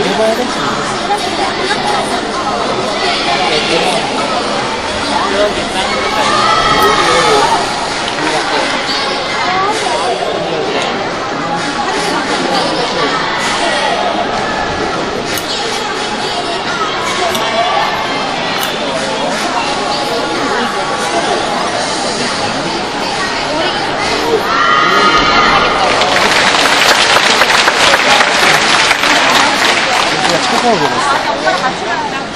Thank you. 수고하고 계셨어요.